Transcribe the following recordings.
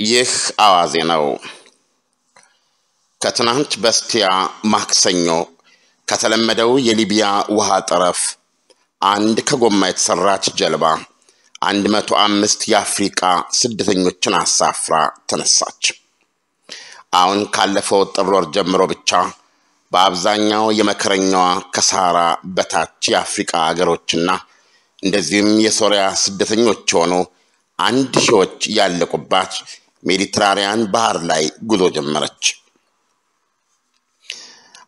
ይህ አዋዜ ነው። ከትናንት በስቲያ ማክሰኞ ከተለመደው የሊቢያ ውሃ ጠረፍ አንድ ከጎማ የተሰራች ጀልባ አንድ መቶ አምስት የአፍሪቃ ስደተኞችን አሳፍራ ተነሳች። አሁን ካለፈው ጥር ወር ጀምሮ ብቻ በአብዛኛው የመከረኛዋ ከሳራ በታች የአፍሪቃ ሀገሮችና እንደዚሁም የሶሪያ ስደተኞች የሆኑ አንድ ሺዎች ያለቁባት ሜዲትራንያን ባህር ላይ ጉዞ ጀመረች።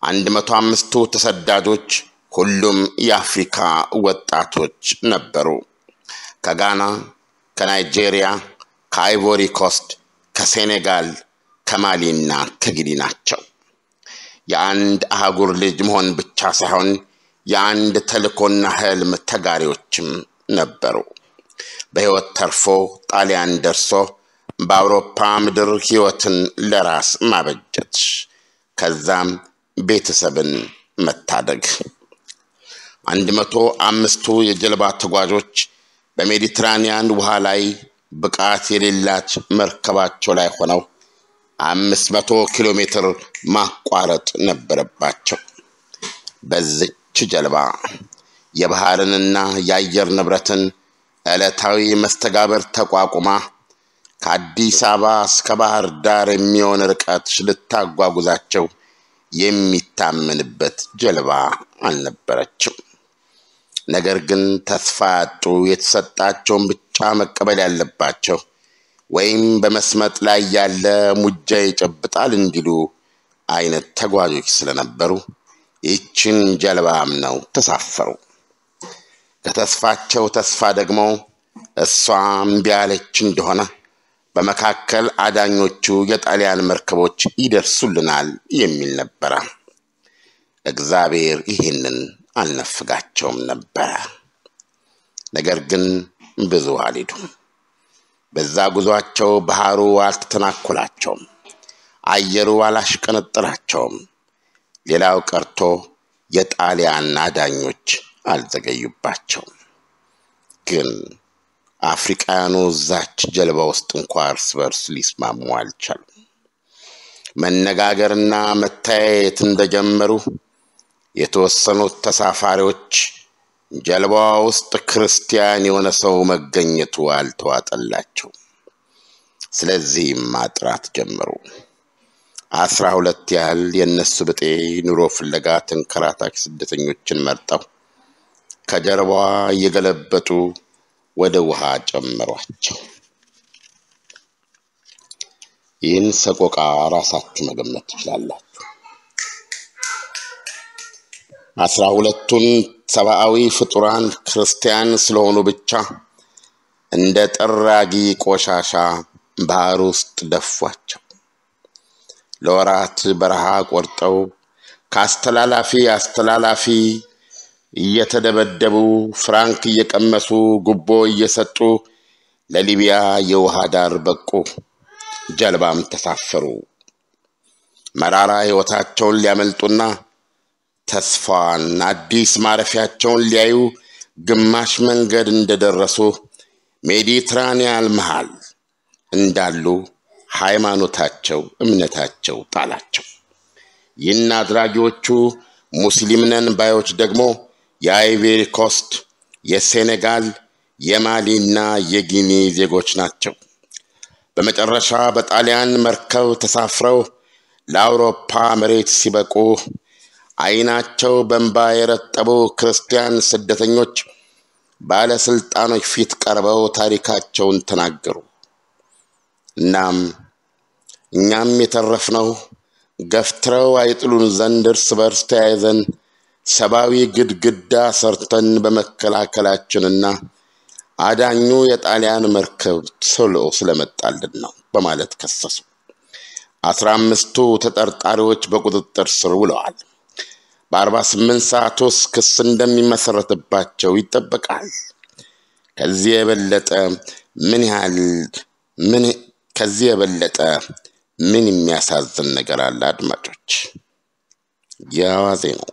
አንድ መቶ አምስቱ ተሰዳጆች ሁሉም የአፍሪካ ወጣቶች ነበሩ። ከጋና፣ ከናይጄሪያ፣ ከአይቮሪ ኮስት፣ ከሴኔጋል፣ ከማሊና ከጊኒ ናቸው። የአንድ አህጉር ልጅ መሆን ብቻ ሳይሆን የአንድ ተልእኮና ህልም ተጋሪዎችም ነበሩ። በሕይወት ተርፎ ጣሊያን ደርሶ በአውሮፓ ምድር ሕይወትን ለራስ ማበጀት ከዛም ቤተሰብን መታደግ። አንድ መቶ አምስቱ የጀልባ ተጓዦች በሜዲትራኒያን ውሃ ላይ ብቃት የሌላት መርከባቸው ላይ ሆነው አምስት መቶ ኪሎ ሜትር ማቋረጥ ነበረባቸው። በዚች ጀልባ የባህርንና የአየር ንብረትን ዕለታዊ መስተጋበር ተቋቁማ ከአዲስ አበባ እስከ ባህር ዳር የሚሆን ርቀት ልታጓጉዛቸው የሚታመንበት ጀልባ አልነበረችም። ነገር ግን ተስፋ ያጡ የተሰጣቸውን ብቻ መቀበል ያለባቸው ወይም በመስመጥ ላይ ያለ ሙጃ ይጨብጣል እንዲሉ አይነት ተጓዦች ስለነበሩ ይህችን ጀልባ አምነው ተሳፈሩ። ከተስፋቸው ተስፋ ደግሞ እሷ እምቢ ያለች እንደሆነ በመካከል አዳኞቹ የጣሊያን መርከቦች ይደርሱልናል የሚል ነበረ። እግዚአብሔር ይህንን አልነፍጋቸውም ነበረ። ነገር ግን ብዙ አልሄዱም። በዛ ጉዟቸው ባህሩ አልተተናኮላቸውም፣ አየሩ አላሽቀነጥራቸውም። ሌላው ቀርቶ የጣሊያን አዳኞች አልዘገዩባቸውም። ግን አፍሪቃውያኑ እዛች ጀልባ ውስጥ እንኳ እርስ በርስ ሊስማሙ አልቻሉም። መነጋገርና መተያየት እንደጀመሩ የተወሰኑት ተሳፋሪዎች ጀልባዋ ውስጥ ክርስቲያን የሆነ ሰው መገኘቱ አልተዋጠላቸው። ስለዚህም ማጥራት ጀመሩ። አስራ ሁለት ያህል የእነሱ ብጤ ኑሮ ፍለጋ ተንከራታች ስደተኞችን መርጠው ከጀርባዋ እየገለበጡ ወደ ውሃ ጨመሯቸው። ይህን ሰቆቃ ራሳችሁ መገመት ትችላላችሁ። አስራ ሁለቱን ሰብአዊ ፍጡራን ክርስቲያን ስለሆኑ ብቻ እንደ ጠራጊ ቆሻሻ ባህር ውስጥ ደፏቸው። ለወራት በረሃ ቆርጠው ከአስተላላፊ አስተላላፊ እየተደበደቡ ፍራንክ እየቀመሱ ጉቦ እየሰጡ ለሊቢያ የውሃ ዳር በቁ። ጀልባም ተሳፈሩ። መራራ ሕይወታቸውን ሊያመልጡና ተስፋዋን አዲስ ማረፊያቸውን ሊያዩ ግማሽ መንገድ እንደደረሱ ሜዲትራኒያን መሃል እንዳሉ ሃይማኖታቸው፣ እምነታቸው ጣላቸው። ይህን አድራጊዎቹ ሙስሊም ነን ባዮች ደግሞ የአይቬሪ ኮስት፣ የሴኔጋል፣ የማሊና የጊኒ ዜጎች ናቸው። በመጨረሻ በጣሊያን መርከብ ተሳፍረው ለአውሮፓ መሬት ሲበቁ ዓይናቸው በእንባ የረጠቡ ክርስቲያን ስደተኞች ባለስልጣኖች ፊት ቀርበው ታሪካቸውን ተናገሩ። እናም እኛም የተረፍነው ገፍትረው አይጥሉን ዘንድ እርስ በርስ ተያይዘን ሰብአዊ ግድግዳ ሰርተን በመከላከላችንና አዳኙ የጣሊያን መርከብ ቶሎ ስለመጣልን ነው በማለት ከሰሱ። አስራ አምስቱ ተጠርጣሪዎች በቁጥጥር ስር ውለዋል። በአርባ ስምንት ሰዓት ውስጥ ክስ እንደሚመሰረትባቸው ይጠበቃል። ከዚህ የበለጠ ምን ያህል ምን ከዚህ የበለጠ ምን የሚያሳዝን ነገር አለ? አድማጮች፣ የአዋዜ ነው።